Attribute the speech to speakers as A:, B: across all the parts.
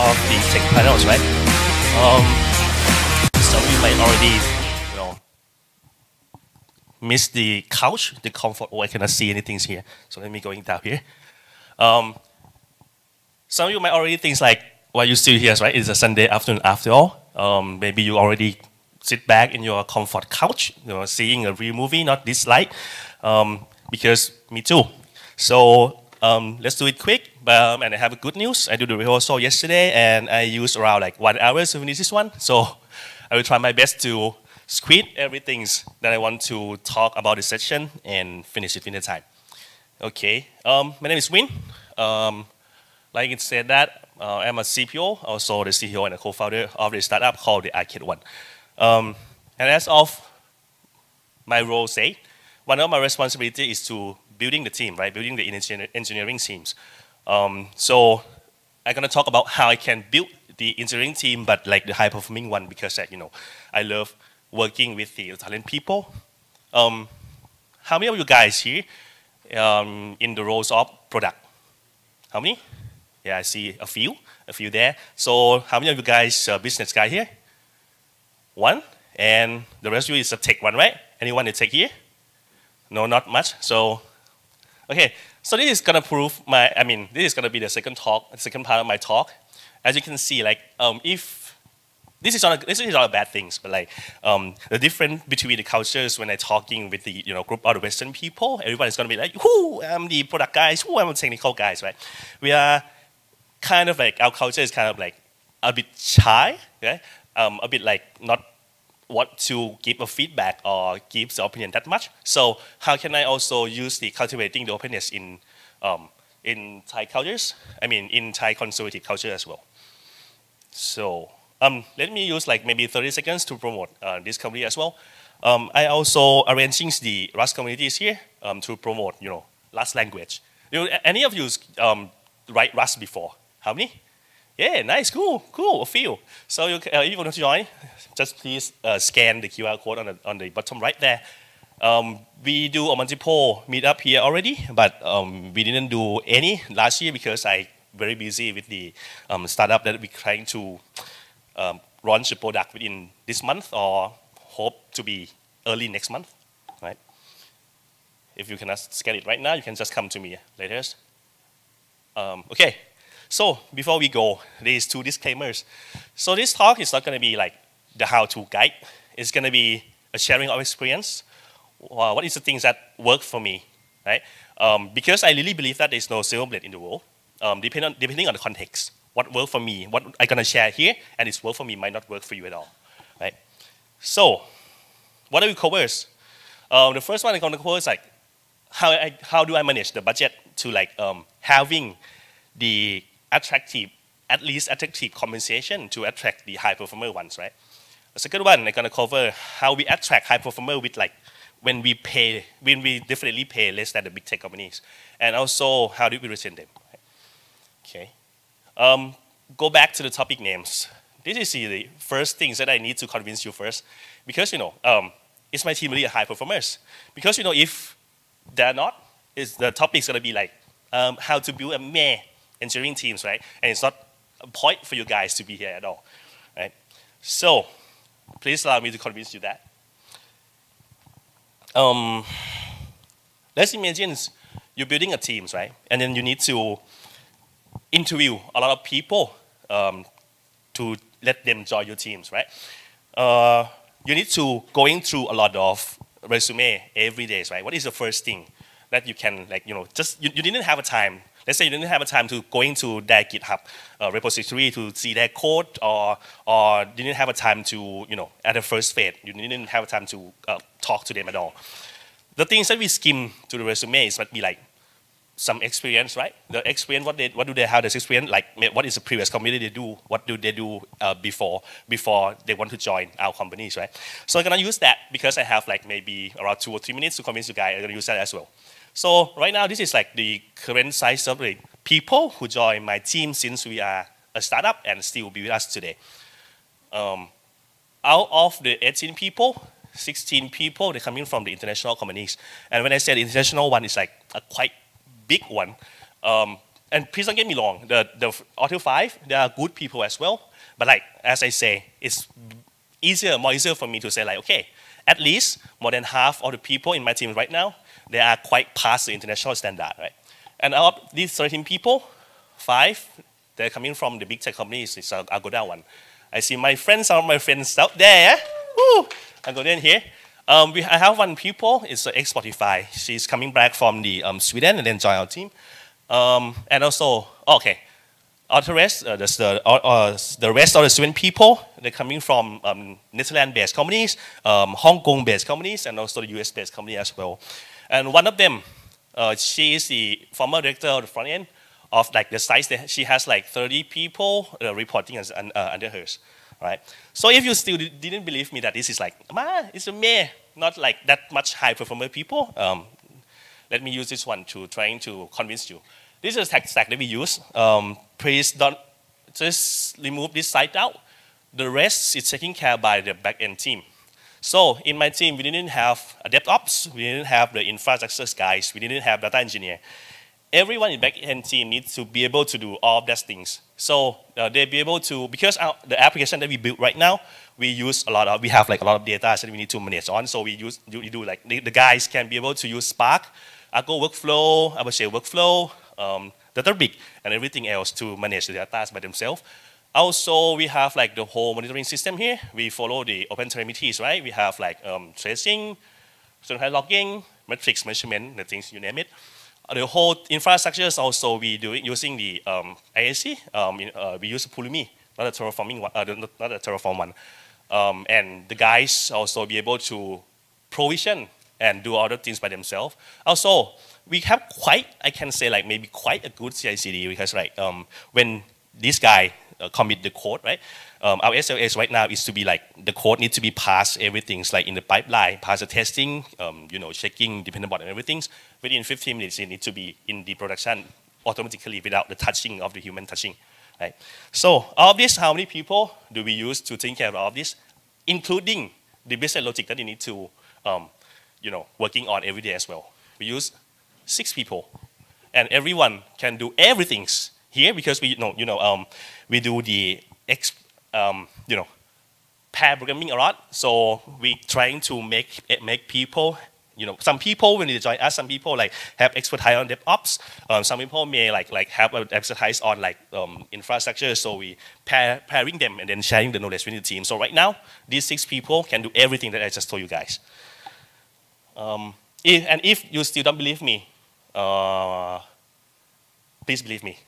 A: of the tech panels, right? Um, of you might already, you know, miss the couch, the comfort. Oh, I cannot see anything here. So let me going down here. Um, some of you might already think like, why you still here, right? It's a Sunday afternoon after all. Um, maybe you already sit back in your comfort couch, you know, seeing a real movie, not this light. Um, because me too. So um, let's do it quick. Um, and I have good news. I do the rehearsal yesterday, and I used around like one hour to finish this one. So I will try my best to squeeze everything that I want to talk about this session and finish it in the time. Okay. Um, my name is Win. Um, like it said that, uh, I'm a CPO, also the CTO and the co-founder of the startup called the R'ket One. Um, and as of my role say, one of my responsibility is to building the team, right? Building the engineering teams. Um, so I'm gonna talk about how I can build the engineering team, but like the high performing one because uh, you know I love working with the talent people. Um, how many of you guys here um, in the roles of product? How many? Yeah, I see a few, a few there. So how many of you guys uh, business guy here? One, and the rest of you is a tech one, right? Anyone in tech here? No, not much. So Okay, so this is gonna prove my, I mean, this is gonna be the second talk, the second part of my talk. As you can see, like, um, if, this is, not a, this is not a bad things, but like, um, the difference between the cultures when I'm talking with the, you know, group of Western people, everybody's gonna be like, who, I'm the product guys, who, I'm the technical guys, right? We are kind of like, our culture is kind of like a bit shy, right? Um, a bit like not want to give a feedback or give the opinion that much. So how can I also use the cultivating the openness in um, in Thai cultures? I mean, in Thai conservative culture as well. So um, let me use like maybe 30 seconds to promote uh, this community as well. Um, I also arranging the Rust communities here um, to promote, you know, Rust language. You know, any of you um, write Rust before? How many? Yeah, nice, cool, cool, a few. So you, uh, if you want to join, just please uh, scan the QR code on the, on the bottom right there. Um, we do a multiple meetup here already, but um, we didn't do any last year because I very busy with the um, startup that we're trying to um, launch the product within this month or hope to be early next month, right? If you cannot scan it right now, you can just come to me later. Um, okay, so before we go, there's two disclaimers. So this talk is not going to be like the how-to guide. It's going to be a sharing of experience. What is the things that work for me, right? Um, because I really believe that there's no silver bullet in the world. Um, depending, on, depending on the context, what worked for me, what I'm going to share here, and it's work for me might not work for you at all, right? So, what are we cover? Um, the first one I'm going to cover is like how, I, how do I manage the budget to like um, having the attractive, at least attractive compensation to attract the high performer ones, right? The second one, I'm gonna cover how we attract high performer with like when we pay, when we definitely pay less than the big tech companies, and also how do we retain them. Okay, um, go back to the topic names. This is the first things that I need to convince you first, because you know, um, is my team really high performers? Because you know, if they're not, is the topic is gonna be like um, how to build a meh engineering teams, right? And it's not a point for you guys to be here at all, right? So please allow me to convince you that. Um, let's imagine you're building a team, right? And then you need to interview a lot of people um, to let them join your teams, right? Uh, you need to going through a lot of resume every day, right? What is the first thing that you can like, you know, just you, you didn't have a time let's say you didn't have a time to go into their GitHub uh, repository to see their code, or or didn't have a time to you know at the first phase you didn't have a time to uh, talk to them at all. The things that we skim to the resume is might be like some experience, right? The experience, what they, what do they have this experience? Like, what is the previous company they do? What do they do uh, before before they want to join our companies, right? So I'm gonna use that because I have like maybe around two or three minutes to convince you guys. I'm gonna use that as well. So right now, this is like the current size of the people who join my team since we are a startup and still be with us today. Um, out of the 18 people, 16 people, they're coming from the international companies. And when I say the international one, it's like a quite big one. Um, and please don't get me wrong, the, the Auto 5, they are good people as well. But like, as I say, it's easier, more easier for me to say like, okay, at least more than half of the people in my team right now, they are quite past the international standard, right? And out of these 13 people, five, they're coming from the big tech companies, it's Agoda one. I see my friends, some of my friends out there, woo, Agoda here. Um, we, I have one people, it's uh, Spotify. She's coming back from the um, Sweden and then join our team. Um, and also, okay, all the rest, uh, the, uh, uh, the rest of the Sweden people, they're coming from um, Netherlands-based companies, um, Hong Kong-based companies, and also the US-based company as well. And one of them, uh, she is the former director of the front end of like the sites. That she has like 30 people uh, reporting as, uh, under hers, right? So if you still didn't believe me that this is like, man, it's a me, not like that much high performer people, um, let me use this one to trying to convince you. This is a tech stack that we use. Um, please don't just remove this site out. The rest is taken care by the backend team. So in my team, we didn't have a DevOps, we didn't have the infrastructure guys, we didn't have data engineer. Everyone in backend team needs to be able to do all those things. So uh, they be able to, because our, the application that we built right now, we use a lot of, we have like a lot of data that we need to manage on. So we use, we do like, the, the guys can be able to use Spark, Argo workflow, Apache workflow, um, Databricks, and everything else to manage the data by themselves. Also, we have like the whole monitoring system here. We follow the open telemetries, right? We have like um, tracing, synchronized logging, metrics measurement, the things you name it. Uh, the whole infrastructure is also we do it using the um, IAC. Um, uh, we use Pulumi, not a terraforming one, uh, not a Terraform one. Um, and the guys also be able to provision and do other things by themselves. Also, we have quite, I can say like maybe quite a good CI/CD because like um, when this guy uh, commit the code, right? Um, our SLAs right now is to be like the code needs to be passed everything's like in the pipeline, pass the testing, um, you know, checking, depending on everything. Within 15 minutes, it needs to be in the production automatically without the touching of the human touching, right? So all of this, how many people do we use to take care of all of this, including the business logic that you need to um, you know, working on every day as well. We use six people, and everyone can do everything here because we you know, you know um, we do the ex, um, you know pair programming a lot. So we trying to make make people you know, some people when they join us, some people like have expertise on DevOps. Um, some people may like like have expertise on like um, infrastructure. So we pair pairing them and then sharing the knowledge within the team. So right now, these six people can do everything that I just told you guys. Um, if, and if you still don't believe me, uh, please believe me.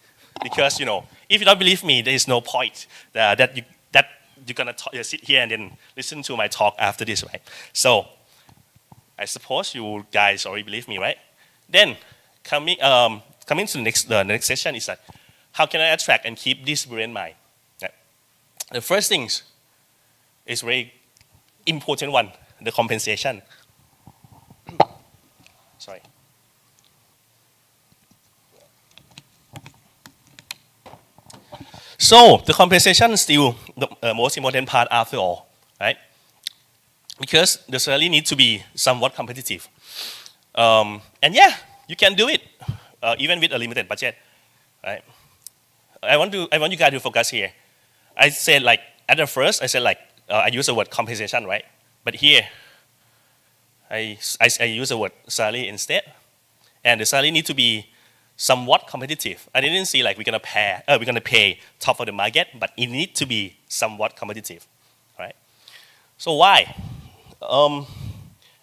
A: Because, you know, if you don't believe me, there is no point uh, that, you, that you're going to uh, sit here and then listen to my talk after this, right? So, I suppose you guys already believe me, right? Then, coming, um, coming to the next, the next session is that, how can I attract and keep this brilliant mind? Right? The first things is very important one, the compensation. Sorry. So the compensation is still the uh, most important part after all, right? Because the salary needs to be somewhat competitive. Um, and yeah, you can do it, uh, even with a limited budget, right? I want to, I want you guys to focus here. I said like, at the first, I said like, uh, I use the word compensation, right? But here, I, I, I use the word salary instead. And the salary needs to be somewhat competitive. I didn't see like we're gonna pay, uh, we're gonna pay top of the market, but it need to be somewhat competitive, right? So why? Um,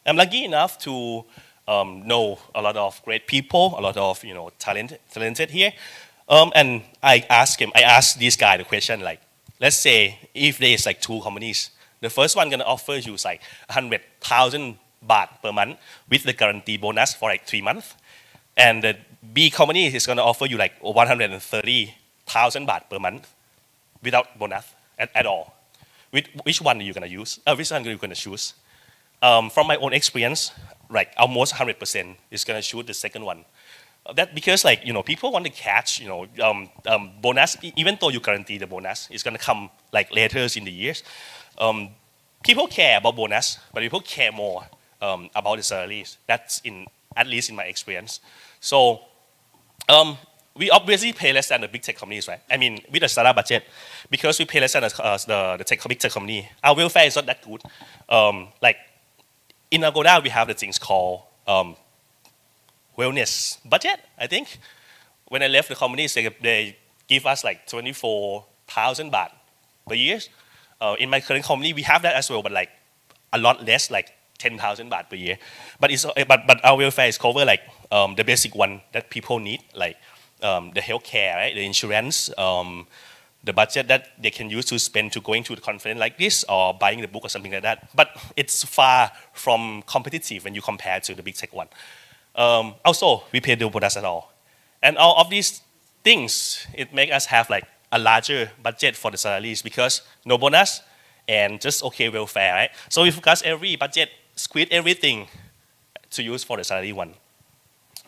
A: I'm lucky enough to um, know a lot of great people, a lot of you know talent, talented here. Um, and I asked him, I asked this guy the question like, let's say if there is like two companies, the first one gonna offer you like hundred thousand baht per month with the guarantee bonus for like three months. And the B company is going to offer you like 130,000 baht per month without bonus at, at all. Which, which one are you going to use? Uh, which one are you going to choose? Um, from my own experience, like almost 100% is going to choose the second one. Uh, that because like you know people want to catch you know um, um, bonus even though you guarantee the bonus is going to come like later in the years. Um, people care about bonus, but people care more um, about the salaries. That's in at least in my experience. So um, we obviously pay less than the big tech companies, right? I mean, with a startup budget, because we pay less than the, uh, the, the tech, big tech company, our welfare is not that good. Um, like, in Agoda, we have the things called um, wellness budget, I think. When I left the company, they, they give us like 24,000 baht per year. Uh, in my current company, we have that as well, but like a lot less, like 10,000 baht per year. But, it's, but, but our welfare is cover like um, the basic one that people need, like um, the healthcare, right? the insurance, um, the budget that they can use to spend to going to the conference like this or buying the book or something like that. But it's far from competitive when you compare to the big tech one. Um, also, we pay no bonus at all. And all of these things, it make us have like a larger budget for the salaries because no bonus and just okay welfare, right? So we focus every budget, squeeze everything to use for the salary one.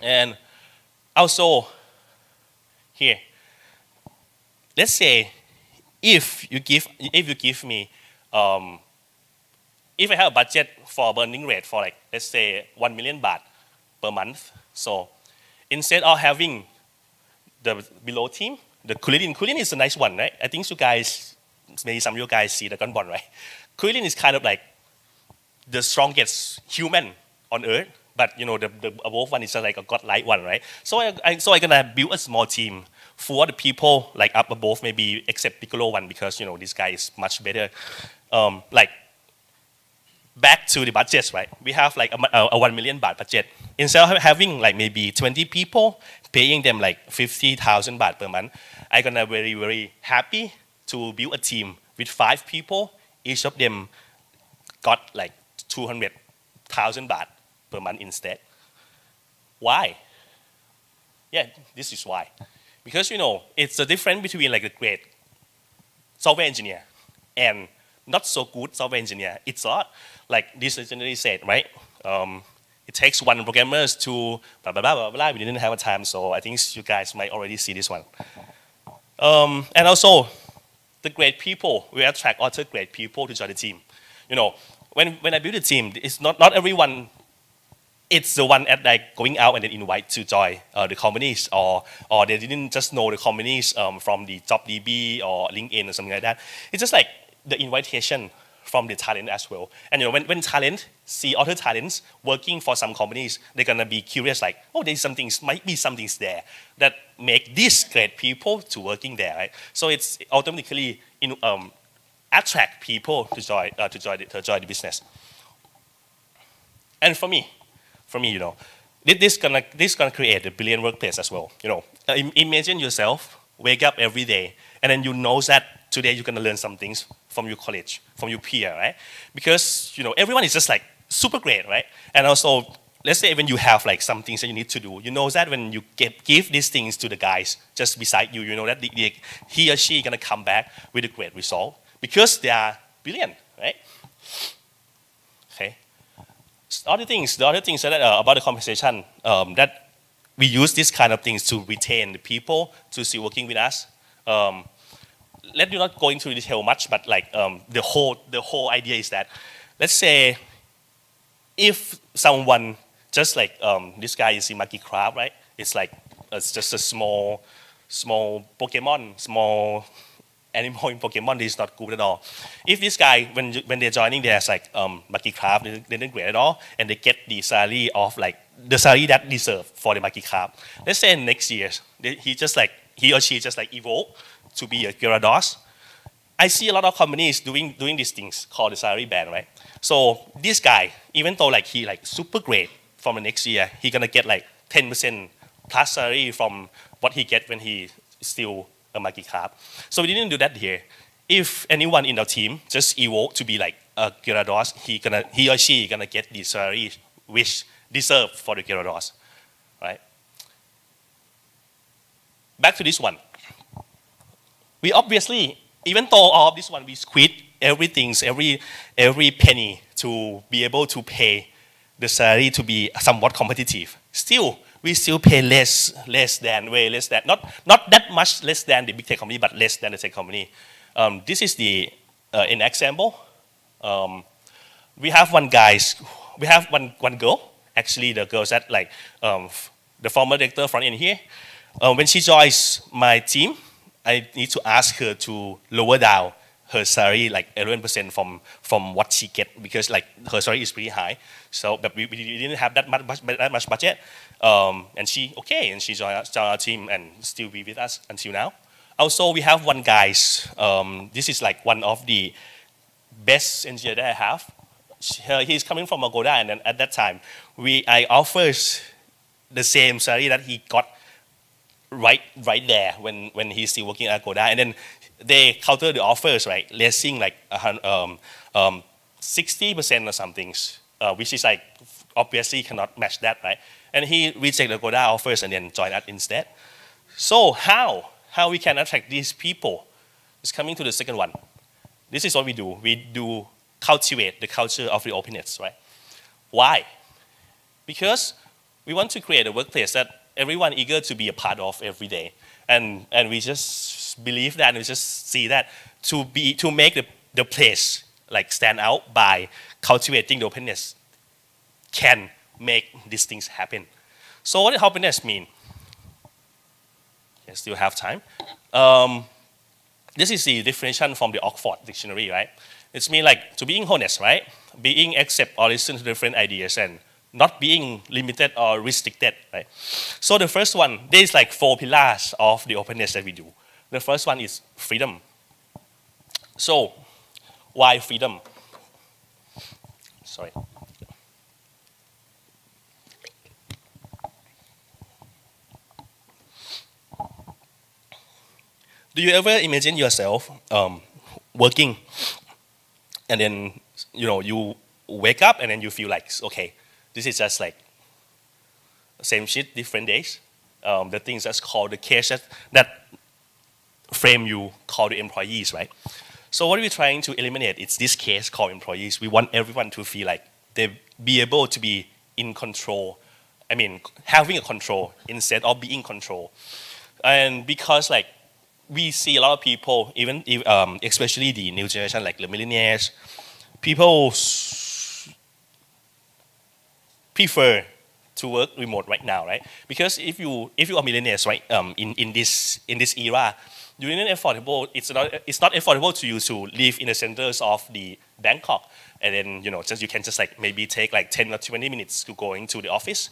A: And also, here, let's say if you give, if you give me, um, if I have a budget for a burning rate for like, let's say 1 million baht per month, so instead of having the below team, the Kulin, Kulin is a nice one, right? I think you guys, maybe some of you guys see the Gunbon, right? Kulin is kind of like the strongest human on earth, but you know the, the above one is just like a godlike one, right? So I, I so I'm gonna build a small team for the people like up above, maybe except Piccolo one because you know this guy is much better. Um, like back to the budgets, right? We have like a, a, one million baht budget. Instead of having like maybe 20 people, paying them like 50,000 baht per month, I'm gonna very very happy to build a team with five people. Each of them got like 200,000 baht per month instead. Why? Yeah, this is why. Because you know, it's the difference between like a great software engineer and not so good software engineer. It's a lot. Like this engineer said, right? Um, it takes one programmer to blah, blah, blah, blah, blah. We didn't have a time, so I think you guys might already see this one. Um, and also, the great people, we attract other great people to join the team. You know, when, when I build a team, it's not, not everyone it's the one at like going out and then invite to join uh, the companies or or they didn't just know the companies um, from the JobsDB or LinkedIn or something like that. It's just like the invitation from the talent as well. And you know when, when talent see other talents working for some companies, they're gonna be curious like, oh, there's something might be something there that make these great people to working there, right? So it's automatically in, um, attract people to join uh, to join the, to join the business. And for me, for me, you know, this gonna this gonna create a billion workplace as well. You know, uh, imagine yourself wake up every day and then you know that today you're gonna learn some things from your college, from your peer, right? Because you know everyone is just like super great, right? And also, let's say when you have like some things that you need to do, you know that when you get, give these things to the guys just beside you, you know that the, the, he or she gonna come back with a great result because they are brilliant, right? Okay. Other things, the other things that, uh, about the compensation um, that we use these kind of things to retain the people to see working with us. Um, let me not go into detail much, but like um, the whole the whole idea is that, let's say, if someone just like um, this guy is in Magikarp, right? It's like it's just a small small Pokemon, small animal in Pokemon is not good at all. If this guy, when when they're joining, there's like um, Magikarp, they, they didn't great at all, and they get the salary of like the salary that deserve for the Magikarp. Let's say next year, they, he just like he or she just like evolve to be a Gyarados. I see a lot of companies doing doing these things called the salary band, right? So this guy, even though like he like super great from the next year, he gonna get like 10% plus salary from what he get when he still a Magikarp. So we didn't do that here. If anyone in our team just evolve to be like uh, a Gyarados, he gonna he or she gonna get the salary which deserve for the Gyarados, right? Back to this one. We obviously, even though all of this one, we squeeze everything, every every penny to be able to pay the salary to be somewhat competitive. Still, we still pay less, less than, way less than, not, not that much less than the big tech company, but less than the tech company. Um, this is the, uh, an example. Um, we have one guys, we have one, one girl, actually the girl that like, um, the former director front end here, Uh, when she joins my team, I need to ask her to lower down her salary like 11% from from what she get because like her salary is pretty high. So but we, we didn't have that much, that much budget. Um, and she okay and she joined, our team and still be with us until now. Also we have one guys. Um, this is like one of the best engineer that I have. He's coming from Agoda and at that time we I offers the same salary that he got right right there when when he's still working at Agoda and then they counter the offers, right? They're seeing like um, um, 60% or something, uh, which is like obviously cannot match that, right? And he rejected the Agoda offers and then joined us instead. So how? How we can attract these people? Is coming to the second one. This is what we do. We do cultivate the culture of the openness, right? Why? Because we want to create a workplace that everyone eager to be a part of every day. And, and we just believe that and we just see that to be to make the, the place like stand out by cultivating the openness can make these things happen. So what does openness mean? I still have time. Um, this is the definition from the Oxford Dictionary, right? It's mean like to being honest, right? Being accept or listen to different ideas and not being limited or restricted, right? So the first one, there's like four pillars of the openness that we do. The first one is freedom. So, why freedom? Sorry. Do you ever imagine yourself um, working and then you know you wake up and then you feel like okay, this is just like same shit, different days. Um, the things that's called the case that, that frame you call the employees, right? So what we're trying to eliminate is this case called employees. We want everyone to feel like they be able to be in control. I mean, having a control instead of being control. And because like we see a lot of people, even um, especially the new generation, like the millennials, people prefer to work remote right now, right? Because if you if you are millennials, right, um, in in this in this era, you need affordable. It's not it's not affordable to you to live in the centers of the Bangkok, and then you know just you can just like maybe take like 10 or 20 minutes to going to the office.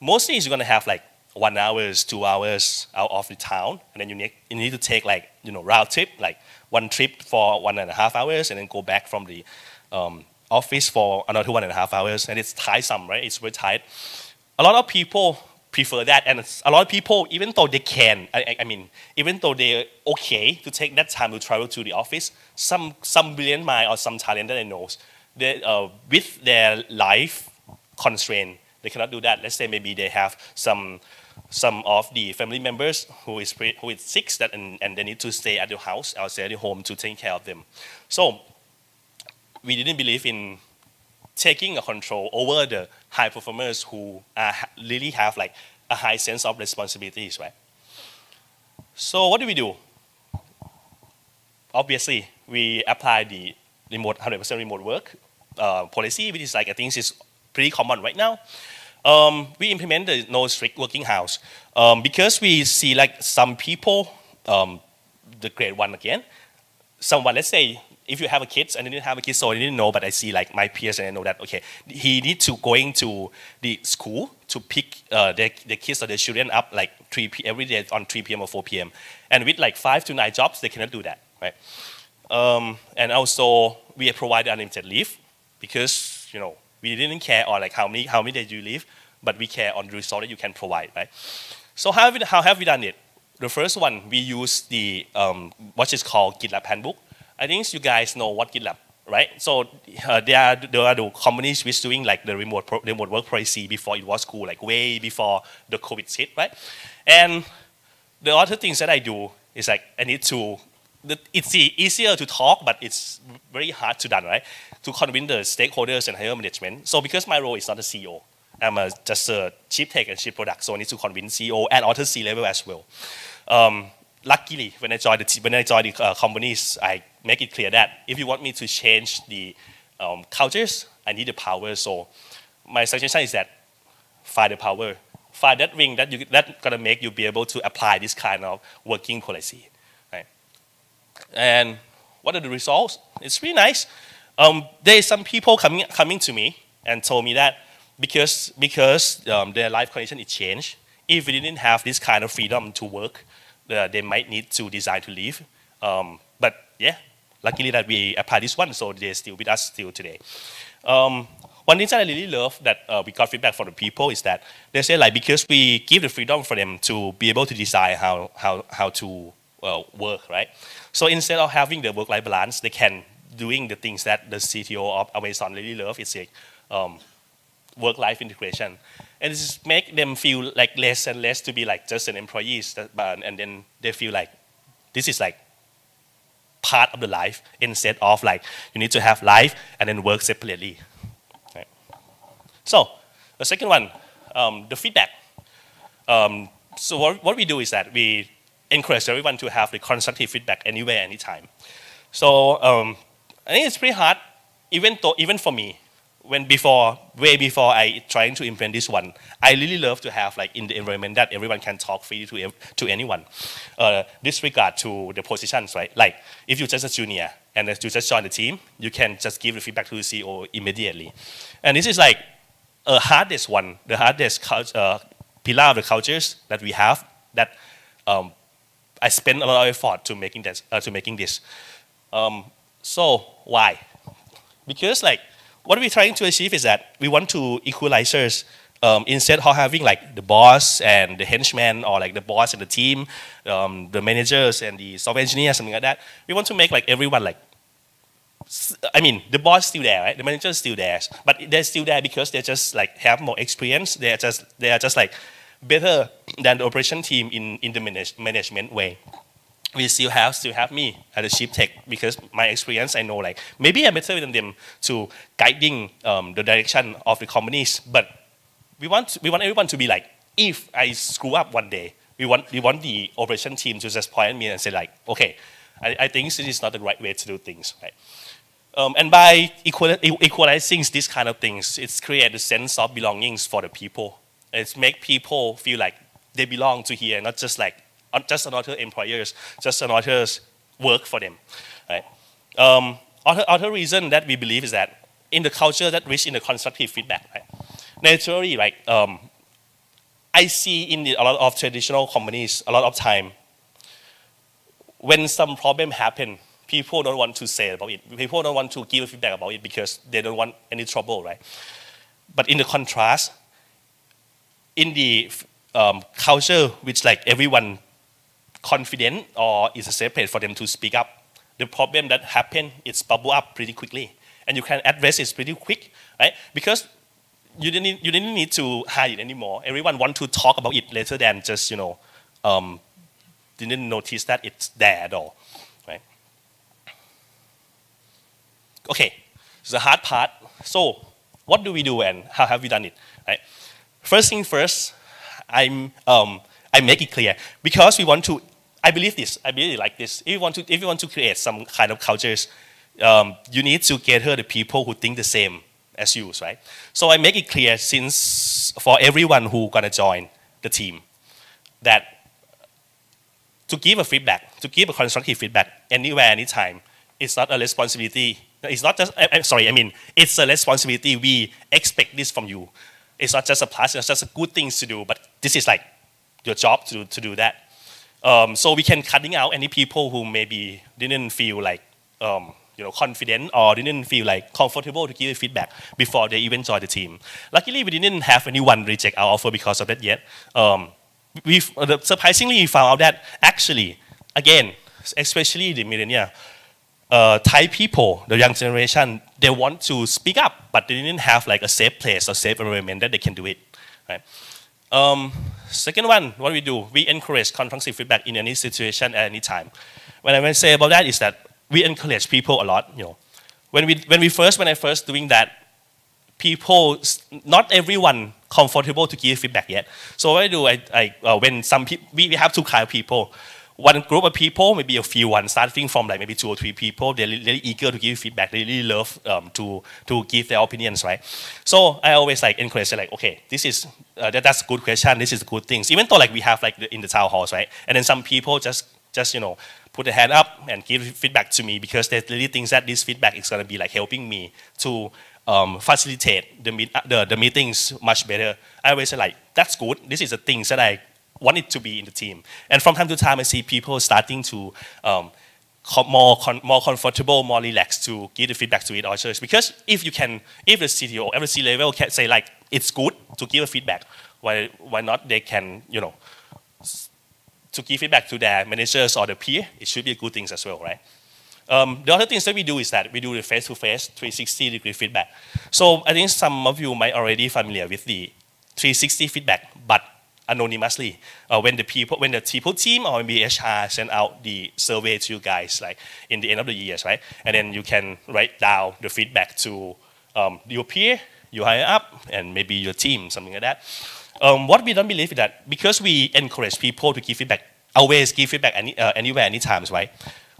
A: Mostly you're gonna have like one hours, two hours out of the town, and then you need you need to take like you know round trip, like one trip for one and a half hours, and then go back from the um, office for another one and a half hours, and it's tiresome, right? It's very tight. A lot of people prefer that. And a lot of people, even though they can, I, I, mean, even though they're okay to take that time to travel to the office, some, some brilliant mind or some talent that they know, they, uh, with their life constraint, they cannot do that. Let's say maybe they have some, some of the family members who is, who is sick that, and, and they need to stay at the house or stay at the home to take care of them. So we didn't believe in taking a control over the high performers who really have like a high sense of responsibilities, right? So what do we do? Obviously, we apply the remote 100% remote work uh, policy, which is like I think is pretty common right now. Um, we implement the no strict working hours um, because we see like some people, um, the grade one again, someone let's say if you have a kid and you didn't have a kid, so I didn't know, but I see like my peers and I know that okay, he need to going to the school to pick uh, their, their kids or their children up like 3 p every day on 3 p.m. or 4 p.m. And with like five to nine jobs, they cannot do that, right? Um, and also we provide unlimited leave because you know we didn't care on like how many how many days you leave, but we care on the resource that you can provide, right? So how have we, how have we done it? The first one we use the um, what is called GitLab handbook I think you guys know what GitLab, right? So uh, there, are, there are the companies which doing like the remote, pro, remote work policy before it was cool, like way before the COVID hit, right? And the other things that I do is like I need to, it's easier to talk, but it's very hard to done, right? To convince the stakeholders and higher management. So because my role is not a CEO, I'm a, just a chief tech and chief product, so I need to convince CEO and other C level as well. Um, luckily, when I joined the when I joined the uh, companies, I make it clear that if you want me to change the um, cultures, I need the power. So my suggestion is that find the power, find that ring that you that gonna make you be able to apply this kind of working policy, right? And what are the results? It's really nice. Um, there is some people coming coming to me and told me that because because um, their life condition is changed. If we didn't have this kind of freedom to work, uh, they might need to decide to leave. Um, but yeah, luckily that we apply this one, so they're still with us still today. Um, one thing that I really love that uh, we got feedback from the people is that they say like because we give the freedom for them to be able to decide how how how to uh, work, right? So instead of having the work-life balance, they can doing the things that the CTO of Amazon really love. It's like um, work-life integration, and this make them feel like less and less to be like just an employee, and then they feel like this is like part of the life instead of like you need to have life and then work separately. Right. So the second one, um, the feedback. Um, so what, what we do is that we encourage everyone to have the constructive feedback anywhere, anytime. So um, I think it's pretty hard, even though even for me, when before, way before I trying to implement this one, I really love to have like in the environment that everyone can talk freely to, to anyone. Uh, disregard to the positions, right? Like if you're just a junior and you just join the team, you can just give the feedback to the CEO immediately. And this is like a hardest one, the hardest uh, pillar of the cultures that we have that um, I spend a lot of effort to making this. Uh, to making this. Um, so why? Because like what we're trying to achieve is that we want to equalize um, instead of having like the boss and the henchman or like the boss and the team, um, the managers and the software engineers, something like that. We want to make like everyone like, I mean, the boss is still there, right? The manager is still there, but they're still there because they just like have more experience. They're just they are just like better than the operation team in in the manage, management way we still have still have me as a chief tech because my experience I know like maybe I'm better than them to guiding um, the direction of the companies but we want we want everyone to be like if I screw up one day we want we want the operation team to just point at me and say like okay I, I think this is not the right way to do things right? Um, and by equal, equalizing these kind of things it's create a sense of belongings for the people. It's make people feel like they belong to here not just like just another employers, just another work for them. Right? Um, other, other reason that we believe is that in the culture that rich in the constructive feedback, right? naturally, like um, I see in the, a lot of traditional companies, a lot of time, when some problem happen, people don't want to say about it. People don't want to give feedback about it because they don't want any trouble, right? But in the contrast, in the um, culture which like everyone confident or is a safe place for them to speak up. The problem that happen is bubble up pretty quickly, and you can address it pretty quick, right? Because you didn't you didn't need to hide it anymore. Everyone want to talk about it later than just you know um, didn't notice that it's there at all, right? Okay, the hard part. So what do we do and how have we done it? Right? First thing first, I'm um, I make it clear because we want to I believe this. I believe like this. If you want to, if you want to create some kind of cultures, um, you need to gather the people who think the same as you, right? So I make it clear since for everyone who gonna join the team that to give a feedback, to give a constructive feedback anywhere, anytime, it's not a responsibility. It's not just, I'm sorry, I mean, it's a responsibility. We expect this from you. It's not just a plus, it's just a good things to do, but this is like your job to, to do that. Um, so we can cutting out any people who maybe didn't feel like um, you know confident or didn't feel like comfortable to give feedback before they even joined the team. Luckily, we didn't have anyone reject our offer because of that yet. Um, we surprisingly we found out that actually, again, especially the millennial uh, Thai people, the young generation, they want to speak up, but they didn't have like a safe place or safe environment that they can do it. Right? Um, second one, what we do, we encourage constructive feedback in any situation at any time. What I want to say about that is that we encourage people a lot. You know, when we when we first when I first doing that, people not everyone comfortable to give feedback yet. So what I do, I, I uh, when some people we, we have two kind of people. One group of people, maybe a few ones, starting from like maybe two or three people, they're really eager to give feedback. They really love um, to to give their opinions, right? So I always like encourage like, okay, this is uh, that, that's a good question. This is a good things. Even though like we have like in the town halls, right? And then some people just just you know put a hand up and give feedback to me because they really think that this feedback is gonna be like helping me to um, facilitate the, meet, the the meetings much better. I always say like, that's good. This is the things that I want it to be in the team. And from time to time, I see people starting to um, more more comfortable, more relaxed to give the feedback to it others. Because if you can, if the CTO, every C level can say like it's good to give a feedback, why why not they can you know to give feedback to their managers or the peer? It should be a good thing as well, right? Um, the other things that we do is that we do the face-to-face 360 degree feedback. So I think some of you might already familiar with the 360 feedback, but anonymously. Uh, when the people when the people team or maybe HR send out the survey to you guys like in the end of the years right? And then you can write down the feedback to um, your peer you higher up and maybe your team something like that. Um, what we don't believe is that because we encourage people to give feedback always give feedback any, uh, anywhere anytime right?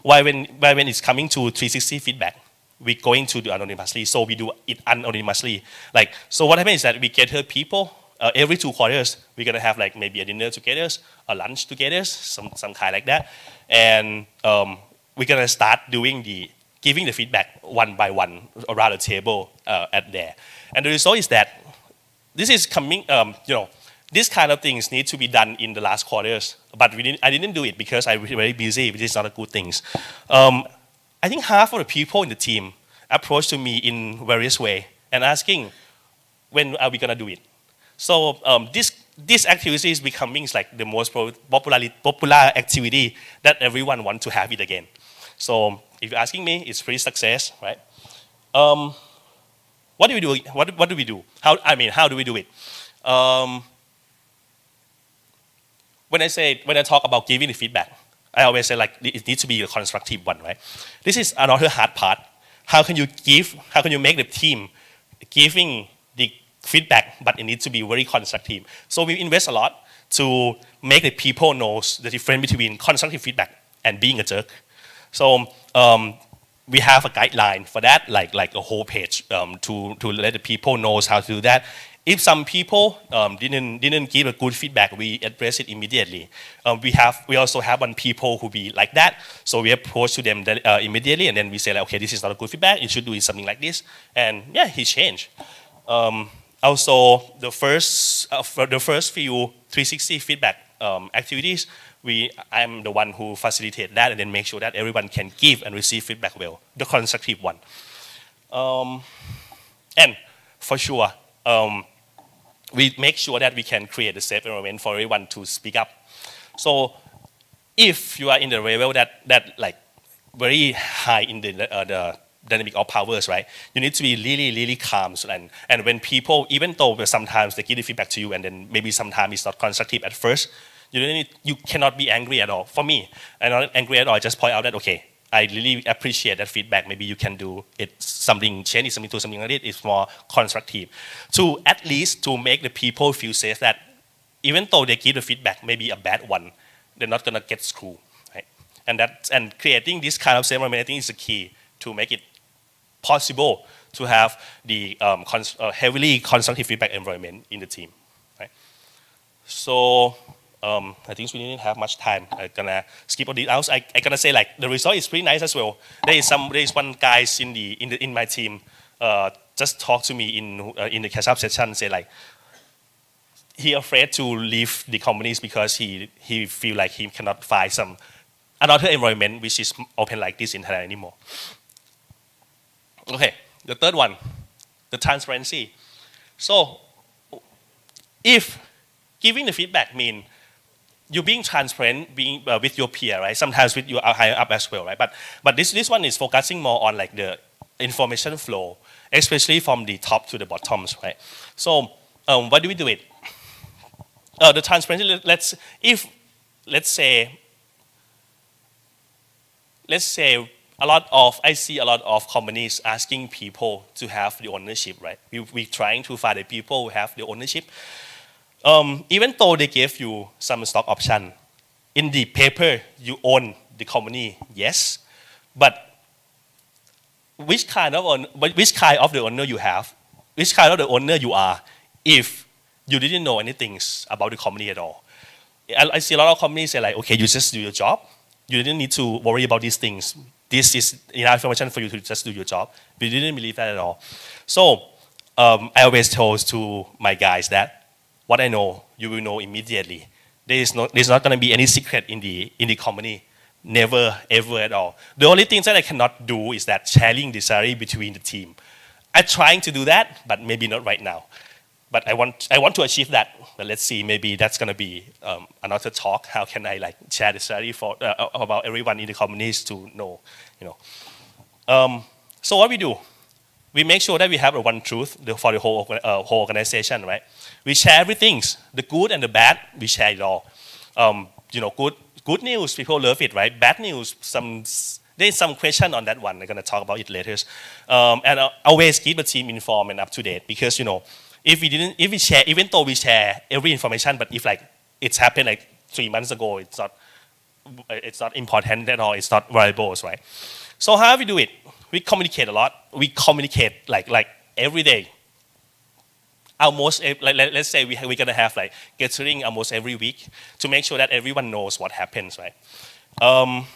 A: Why when why when it's coming to 360 feedback we going to do anonymously. So we do it anonymously. Like so what happens is that we gather people uh, every two quarters, we're gonna have like maybe a dinner together, a lunch together, some, some kind like that. And um, we're gonna start doing the, giving the feedback one by one around the table uh, at there. And the result is that this is coming, um, you know, this kind of things need to be done in the last quarters, but we didn't, I didn't do it because I was very busy, which is not a good thing. Um, I think half of the people in the team approached to me in various way and asking, when are we gonna do it? So um, this, this activity is becoming like the most popular, popular activity that everyone wants to have it again. So if you're asking me, it's pretty success, right? Um, what do we do? What, what do we do? How, I mean, how do we do it? Um, when I say, when I talk about giving the feedback, I always say like it needs to be a constructive one, right? This is another hard part. How can you give, how can you make the team giving the feedback, but it needs to be very constructive. So we invest a lot to make the people know the difference between constructive feedback and being a jerk. So um, we have a guideline for that, like, like a whole page um, to, to let the people know how to do that. If some people um, didn't, didn't give a good feedback, we address it immediately. Um, we, have, we also have one people who be like that, so we approach to them that, uh, immediately, and then we say, like, okay, this is not a good feedback, you should do something like this. And yeah, he changed. Um, also, the first, uh, the first few 360 feedback um, activities, we, I'm the one who facilitate that and then make sure that everyone can give and receive feedback well, the constructive one. Um, and for sure, um, we make sure that we can create a safe environment for everyone to speak up. So if you are in the level that, that like very high in the, uh, the dynamic of powers, right? You need to be really, really calm. And, and when people, even though sometimes they give the feedback to you and then maybe sometimes it's not constructive at first, you, need, you cannot be angry at all. For me, I'm not angry at all. I just point out that, okay, I really appreciate that feedback. Maybe you can do it something, change it something to something like it. It's more constructive. To at least to make the people feel safe that even though they give the feedback, maybe a bad one, they're not gonna get screwed. Right? And that and creating this kind of environment, I think is the key to make it possible to have the um, cons uh, heavily constructive feedback environment in the team. Right? So um, I think we didn't have much time. I'm gonna skip all the. I, I gonna say like the result is pretty nice as well. There is some there is one guys in the in the in my team uh, just talk to me in uh, in the catch up session say like he afraid to leave the companies because he he feel like he cannot find some another environment which is open like this in Thailand anymore. Okay, the third one, the transparency. So if giving the feedback mean you're being transparent being uh, with your peer, right? Sometimes with your higher up as well, right? But but this this one is focusing more on like the information flow, especially from the top to the bottoms, right? So um, what do we do it? Uh, the transparency. Let's if let's say let's say a lot of, I see a lot of companies asking people to have the ownership, right? We, we're trying to find the people who have the ownership. Um, even though they give you some stock option, in the paper, you own the company, yes, but which kind of owner, which kind of the owner you have, which kind of the owner you are, if you didn't know anything about the company at all. I, I see a lot of companies say like, okay, you just do your job. You didn't need to worry about these things. This is enough information for you to just do your job. You didn't believe that at all. So um, I always told to my guys that what I know, you will know immediately. There is no, there's not going to be any secret in the in the company. Never, ever at all. The only thing that I cannot do is that sharing the salary between the team. I'm trying to do that, but maybe not right now. But I want, I want to achieve that. But let's see, maybe that's going to be um, another talk. How can I like share the salary for, uh, about everyone in the companies to know, you know. Um, so what we do, we make sure that we have a one truth for the whole, uh, whole organization, right? We share everything, the good and the bad, we share it all. Um, you know, good good news, people love it, right? Bad news, some there's some question on that one. I'm going to talk about it later. Um, and I always keep the team informed and up to date because, you know, if we didn't, if we share, even though we share every information, but if like it's happened like three months ago, it's not, it's not important at all. It's not valuable, right? So how do we do it? We communicate a lot. We communicate like like every day. Almost like let's say we we're gonna have like gathering almost every week to make sure that everyone knows what happens, right? Um,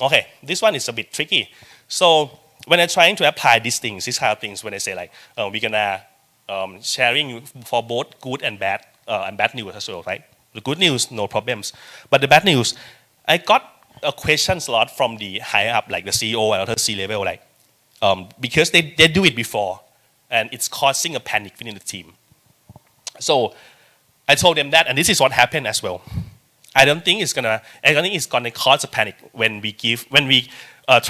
A: okay, this one is a bit tricky. So when I'm trying to apply these things, these kind of things, when I say like uh, we're gonna um, sharing for both good and bad uh, and bad news as well, right? The good news, no problems. But the bad news, I got a questions a lot from the higher up, like the CEO and other C level, like um, because they, they do it before, and it's causing a panic within the team. So I told them that, and this is what happened as well. I don't think it's gonna. I don't think it's gonna cause a panic when we give when we uh,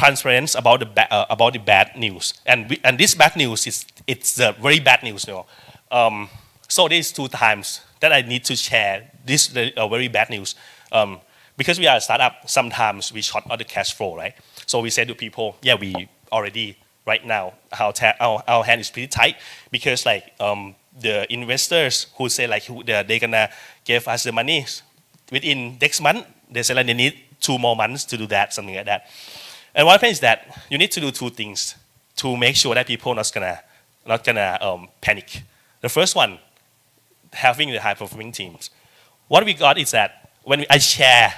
A: about the uh, about the bad news. And we, and this bad news is it's the very bad news. You know? Um, so there's two times that I need to share this uh, very bad news. Um, because we are a startup, sometimes we short on the cash flow, right? So we say to people, yeah, we already right now our, our, our hand is pretty tight because like um, the investors who say like they're, they're gonna give us the money within next month, they say like they need two more months to do that, something like that. And what happens is that you need to do two things to make sure that people are not gonna not gonna um, panic. The first one, having the high performing teams. What we got is that when I share,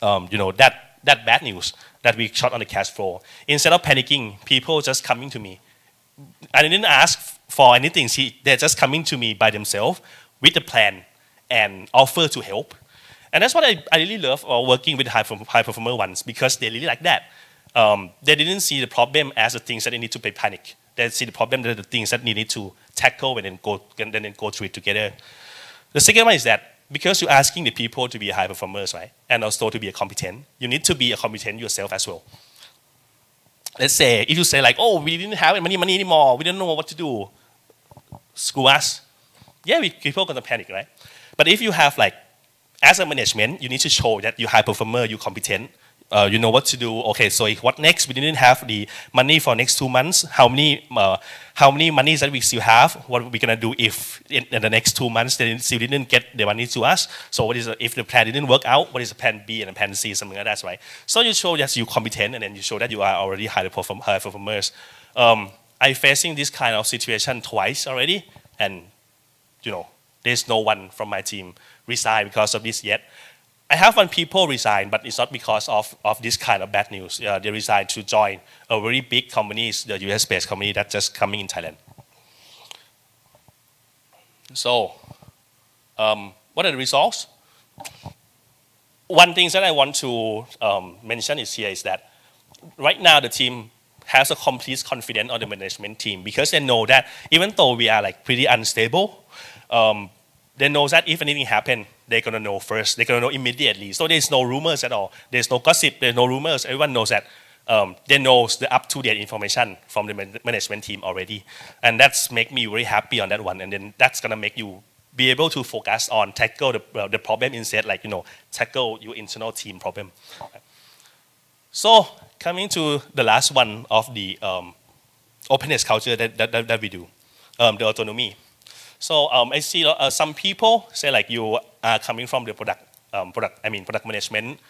A: um, you know, that that bad news that we shot on the cash flow, instead of panicking, people just coming to me. I didn't ask for anything. See, they're just coming to me by themselves with a plan and offer to help. And that's what I, I really love uh, working with high, high performer ones because they really like that. Um, they didn't see the problem as the things that they need to be panic. They see the problem as the things that they need to tackle and then go and then go through it together. The second one is that because you're asking the people to be high performers, right, and also to be a competent, you need to be a competent yourself as well. Let's say if you say like, oh, we didn't have any money anymore, we didn't know what to do, screw us. Yeah, we, people are gonna panic, right? But if you have like as a management, you need to show that you're high performer, you're competent, uh, you know what to do. Okay, so what next? We didn't have the money for next two months. How many, uh, how many monies that we still have? What are we gonna do if in, in the next two months they still didn't get the money to us? So what is if the plan didn't work out? What is the plan B and the plan C? Something like that, right? So you show that you're competent, and then you show that you are already high perform high performers. Um, I facing this kind of situation twice already, and you know, there's no one from my team resign because of this yet. I have one people resign, but it's not because of, of this kind of bad news. Uh, they resign to join a very big company, the US-based company that's just coming in Thailand. So, um, what are the results? One thing that I want to um, mention is here is that right now the team has a complete confidence on the management team because they know that even though we are like pretty unstable, um, they know that if anything happens, they're gonna know first. They're gonna know immediately. So there's no rumors at all. There's no gossip. There's no rumors. Everyone knows that. Um, they know the up-to-date information from the management team already, and that's make me very happy on that one. And then that's gonna make you be able to focus on tackle the, uh, the problem instead, like you know, tackle your internal team problem. So coming to the last one of the um, openness culture that, that, that we do, um, the autonomy. So um, I see uh, some people say like you are coming from the product um, product, I mean product management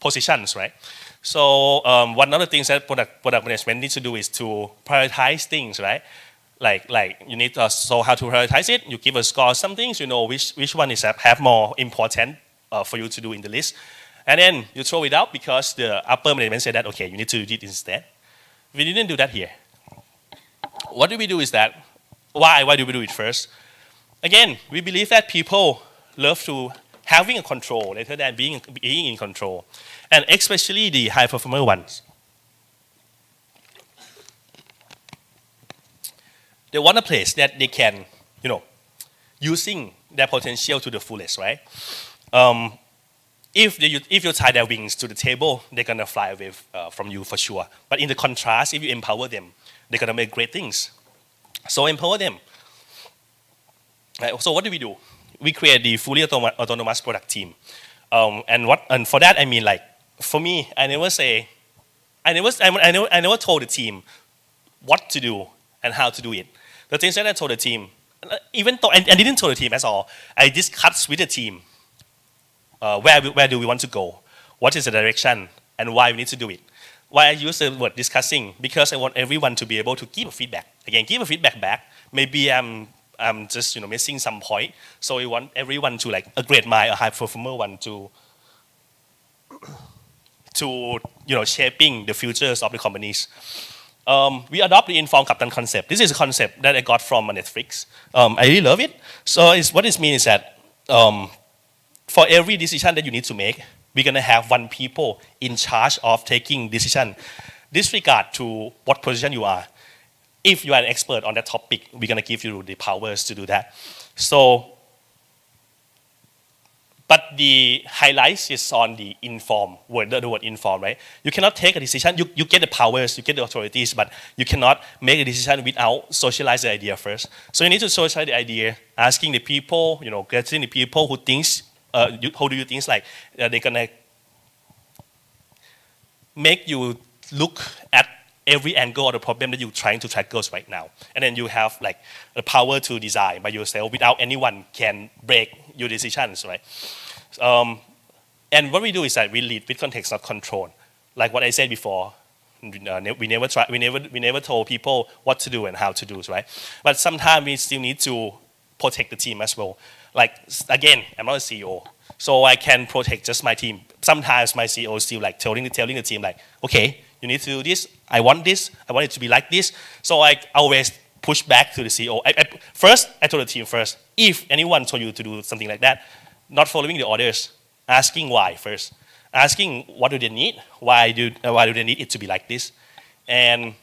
A: positions, right? So um, one of the things that product, product management needs to do is to prioritize things, right? Like, like you need to, so how to prioritize it? You give a score some things, you know which, which one is have, have more important uh, for you to do in the list. And then you throw it out because the upper management said that, okay, you need to do it instead. We didn't do that here. What do we do is that, why, why do we do it first? Again, we believe that people love to having a control rather than being, being in control. And especially the high performer ones. They want a place that they can, you know, using their potential to the fullest, right? Um, if, they, if you tie their wings to the table, they're gonna fly away uh, from you for sure. But in the contrast, if you empower them, they're gonna make great things. So empower them. Right, so what do we do? We create the fully autonomous product team. Um, and, what, and for that, I mean like, for me, I never say, I never, I never, I never told the team what to do and how to do it. The things that I told the team, even though I, I didn't tell the team, at all. I discussed with the team uh, where, where do we want to go, what is the direction, and why we need to do it. Why I use the word discussing? Because I want everyone to be able to give a feedback. Again, give a feedback back. Maybe I'm, I'm just you know missing some point. So we want everyone to like a great mind, a high performer one to to you know shaping the futures of the companies. Um, we adopt the informed captain concept. This is a concept that I got from Netflix. Um, I really love it. So what this means is that um, for every decision that you need to make, we're going to have one people in charge of taking decision. Disregard to what position you are. If you are an expert on that topic, we're going to give you the powers to do that. So but the highlights is on the inform word, the word inform, right? You cannot take a decision. You, you get the powers, you get the authorities, but you cannot make a decision without socialize the idea first. So you need to socialize the idea, asking the people, you know, getting the people who thinks, uh, how do you think like uh, they're gonna make you look at every angle of the problem that you're trying to tackle right now. And then you have like the power to design by yourself without anyone can break your decisions, right? Um, and what we do is that we lead with context, not control. Like what I said before, uh, we never try, we never, we never told people what to do and how to do, right? But sometimes we still need to protect the team as well. Like again, I'm not a CEO, so I can protect just my team. Sometimes my CEO is still like telling, telling the team like, okay, you need to do this. I want this. I want it to be like this. So I always push back to the CEO. I, I, first, I told the team first, if anyone told you to do something like that, not following the orders, asking why first, asking what do they need, why do, why do they need it to be like this, and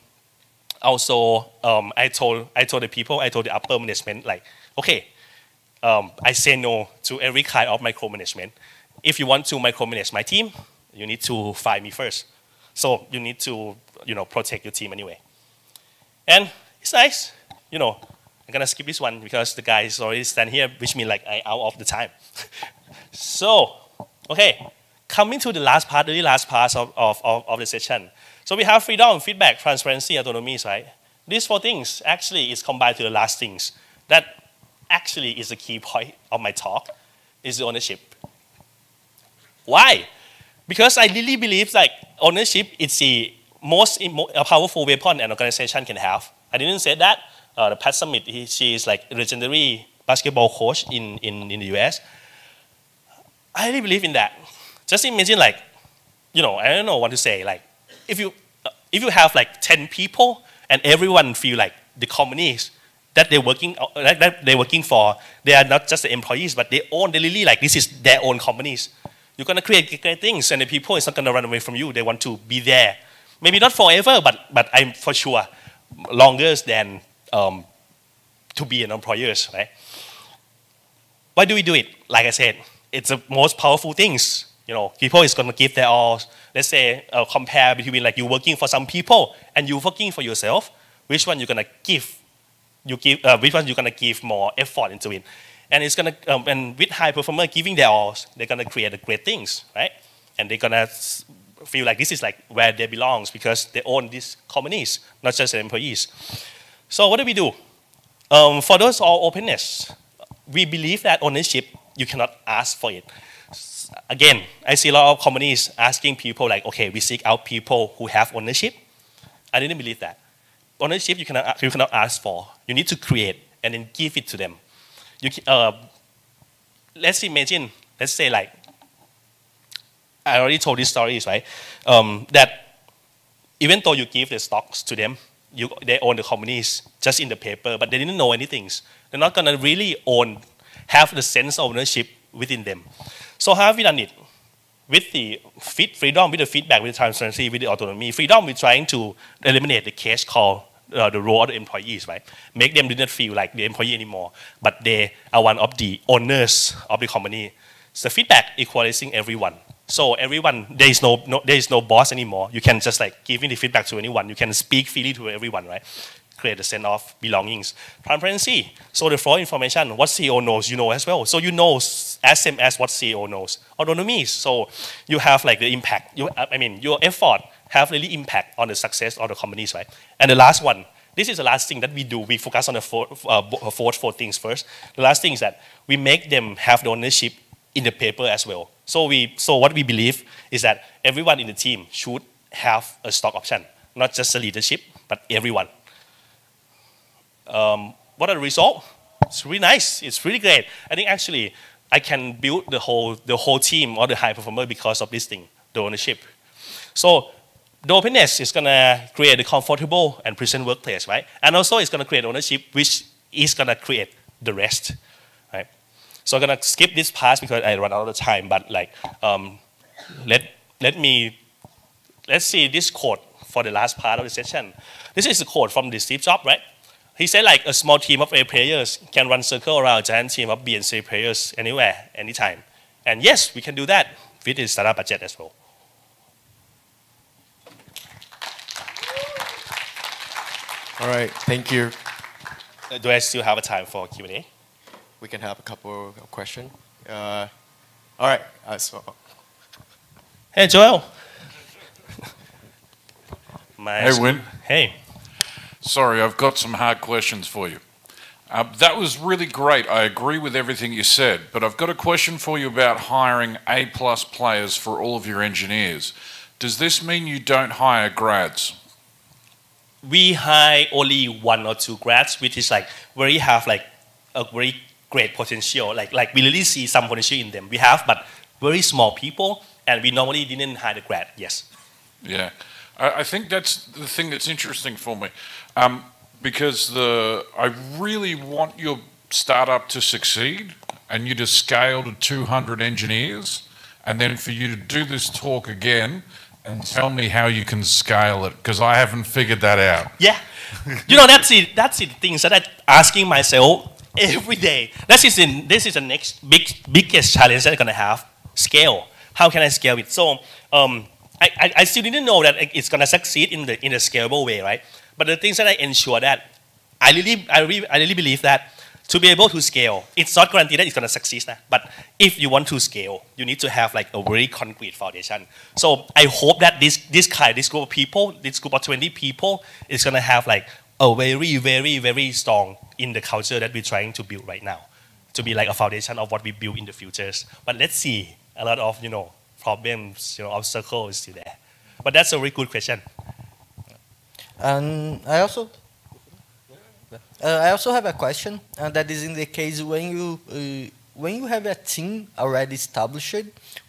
A: also um, I told I told the people, I told the upper management like, okay, um, I say no to every kind of micromanagement. If you want to micromanage my team, you need to fire me first. So you need to, you know, protect your team anyway. And it's nice, you know. I'm gonna skip this one because the guy is already stand here, which means like I out of the time. so, okay, coming to the last part, the last part of, of, of, of the session. So we have freedom, feedback, transparency, autonomy, right? These four things actually is combined to the last things. That actually is the key point of my talk, is ownership. Why? Because I really believe like ownership is the most powerful weapon an organization can have. I didn't say that. Uh, the Pat Summitt, he, she is like a legendary basketball coach in, in, in the US. I really believe in that. Just imagine like, you know, I don't know what to say. Like, if you, if you have like 10 people and everyone feel like the companies that they're working, uh, that they're working for, they are not just the employees, but they own, they really like, this is their own companies you're to create great things, and the people is not to run away from you. They want to be there. Maybe not forever, but, but I'm for sure longer than um, to be an employer, right? Why do we do it? Like I said, it's the most powerful things. You know, people is to give their all. Let's say uh, compare between like you working for some people and you working for yourself. Which one you're to give? You give uh, which one you're going to give more effort into it? and it's gonna um, and with high performer giving their all, they're gonna create great things, right? And they're gonna feel like this is like where they belongs because they own these companies, not just the employees. So what do we do? Um, for those all openness, we believe that ownership you cannot ask for it. Again, I see a lot of companies asking people like, okay, we seek out people who have ownership. I didn't believe that. Ownership you cannot, you cannot ask for. You need to create and then give it to them. You, uh, let's imagine, let's say like, I already told these stories, right? Um, that even though you give the stocks to them, you, they own the companies just in the paper, but they didn't know anything. They're not going to really own, have the sense of ownership within them. So how have we done it? With the freedom, with the feedback, with the transparency, with the autonomy, freedom, we're trying to eliminate the cash called uh, the role of the employees, right? Make them do not feel like the employee anymore, but they are one of the owners of the company. So feedback equalizing everyone. So everyone, there is no, no, there is no boss anymore. You can just like give the feedback to anyone. You can speak freely to everyone, right? Create a sense of belongings. Transparency. So the flow information, what CEO knows, you know as well. So you know as same as what CEO knows. Autonomy. So you have like the impact. You, I mean, your effort have really impact on the success of the companies, right? And the last one, this is the last thing that we do. We focus on the four, uh, four, four things first. The last thing is that we make them have the ownership in the paper as well. So, we, so what we believe is that everyone in the team should have a stock option, not just the leadership, but everyone. Um, what are the results? It's really nice. It's really great. I think actually I can build the whole, the whole team or the high performer because of this thing, the ownership. So the openness is going to create a comfortable and pleasant workplace, right? And also it's going to create ownership, which is going to create the rest. right? So I'm gonna skip this part because I run out of time. But like, um, let let me let's see this quote for the last part of the session. This is a quote from the Steve Jobs, right? He said like a small team of A players can run circle around a giant team of B and C players anywhere, anytime. And yes, we can do that with the startup budget as well.
B: All right, thank you.
A: Uh, do I still have a time for Q&A?
B: we can have a couple of questions. Uh, all right, uh, so.
A: Hey, Joel.
C: hey, Win.
A: Hey.
C: Sorry, I've got some hard questions for you. Uh, that was really great. I agree with everything you said, but I've got a question for you about hiring A plus players for all of your engineers. Does this mean you don't hire grads?
A: We hire only one or two grads, which is like where you have like a very great potential. Like, like we really see some potential in them. We have, but very small people, and we normally didn't hire the grad. Yes.
C: Yeah, I, I think that's the thing that's interesting for me, um, because the I really want your startup to succeed, and you to scale to 200 engineers, and then for you to do this talk again and tell me how you can scale it because I haven't figured that out.
A: Yeah, you know that's it. That's the things that I'm asking myself every day. This is, in, this is the next big, biggest challenge that I'm going to have, scale. How can I scale it? So um, I, I, I, still didn't know that it's going to succeed in, the, in a scalable way, right? But the things that I ensure that, I really, I really, I really believe that to be able to scale, it's not guaranteed that it's going to succeed. But if you want to scale, you need to have like a very concrete foundation. So I hope that this, this kind, this group of people, this group of 20 people is going to have like a very, very, very strong in the culture that we're trying to build right now, to be like a foundation of what we build in the futures. But let's see, a lot of you know problems, you know, obstacles still there. But that's a very good question.
D: And I also, I also have a question, and uh, that is in the case when you uh, when you have a team already established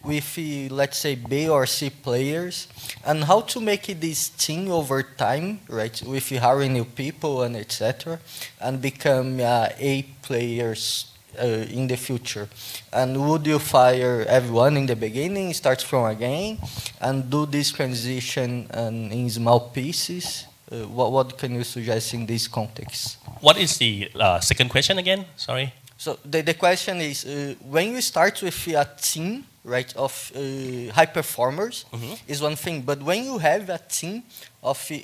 D: with, uh, let's say, B or C players, and how to make this team over time, right, with hiring new people and etc., and become uh, A players uh, in the future? And would you fire everyone in the beginning, start from again, and do this transition um, in small pieces? Uh, what, what can you suggest in this context?
A: What is the uh, second question again? Sorry.
D: So the, the question is, uh, when you start with a team, right, of uh, high performers, mm -hmm. is one thing. But when you have a team of uh,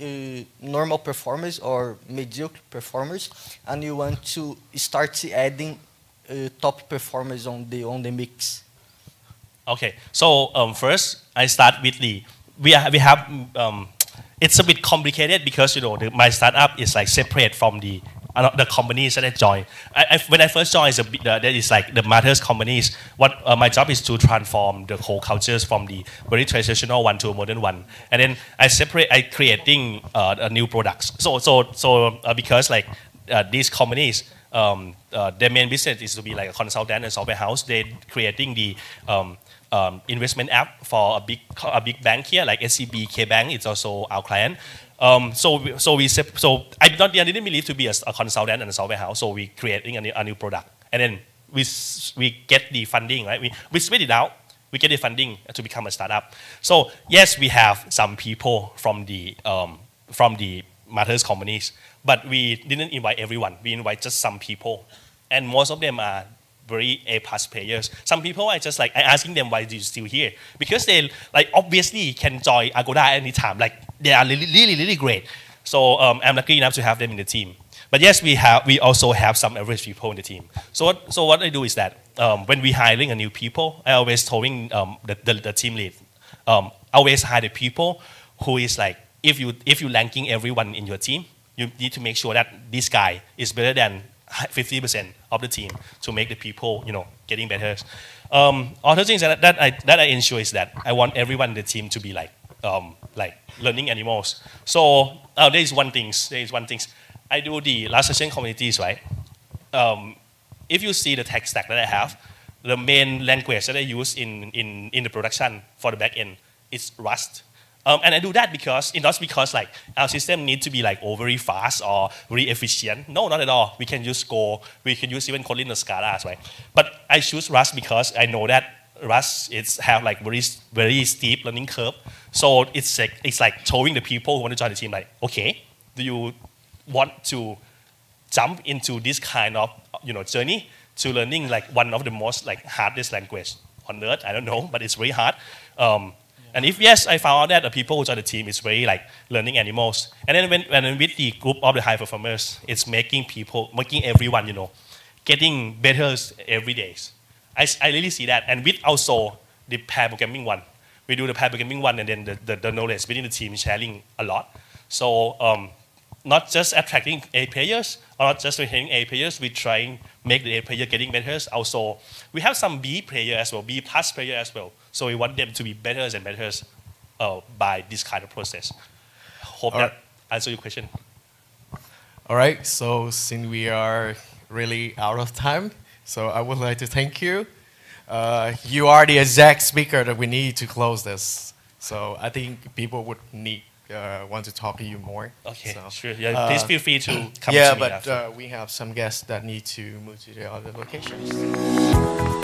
D: normal performers or mediocre performers, and you want to start adding uh, top performers on the on the mix.
A: Okay, so um, first I start with the we have, we have um, it's a bit complicated because you know the, my startup is like separate from the uh, the companies that I joined. I, I, when I first joined, the, the, there is like the matters companies. What uh, my job is to transform the whole cultures from the very traditional one to a modern one, and then I separate. I creating uh, new products. So so so uh, because like uh, these companies. Um, uh, their main business is to be like a consultant and software house. They're creating the um, um, investment app for a big a big bank here, like SCB, K Bank. It's also our client. Um, so so we so I not I didn't believe to be a, a consultant and a software house. So we creating a new, a new product, and then we we get the funding right. We we split it out. We get the funding to become a startup. So yes, we have some people from the um, from the matters companies, but we didn't invite everyone. We invite just some people, and most of them are very A plus players. Some people I just like I asking them why do you still here because they like obviously can join Agoda anytime. Like they are really really really great. So um, I'm lucky enough to have them in the team. But yes, we have we also have some average people in the team. So what so what I do is that um, when we hiring a new people, I always telling um, the, the, the team lead, um, always hire the people who is like if you if you ranking everyone in your team, you need to make sure that this guy is better than 50% of the team to make the people, you know, getting better. Um, other things that, that, I, that I ensure is that I want everyone in the team to be like, um, like learning animals. So uh, there is one thing, there is one thing. I do the last session communities, right? Um, if you see the tech stack that I have, the main language that I use in, in, in the production for the backend is Rust. Um, and I do that because it's not because like our system needs to be like overly fast or very efficient. No, not at all. We can use Go. We can use even Kotlin or Scala, right? But I choose Rust because I know that Rust it's have like very very steep learning curve. So it's like it's like showing the people who want to join the team like, okay, do you want to jump into this kind of you know journey to learning like one of the most like hardest language on earth? I don't know, but it's very hard. Um, and if yes, I found out that the people who join the team is very like learning animals. And then when, when with the group of the high performers, it's making people, making everyone, you know, getting better every day. I, I really see that. And with also the pair programming one, we do the pair programming one, and then the, the, the knowledge within the team is sharing a lot. So um, not just attracting A players, or not just retaining A players, we trying make the A player getting better. Also, we have some B player as well, B plus player as well. So we want them to be better and better uh, by this kind of process. Hope
B: All
A: that
B: right.
A: answer your question.
B: All right, so since we are really out of time, so I would like to thank you. Uh, you are the exact speaker that we need to close this. So I think people would need uh, want to talk to you more.
A: Okay,
B: So,
A: sure. Yeah,
B: uh,
A: please feel free to come
B: yeah,
A: to
B: but uh, we have some guests that need to move to the other locations.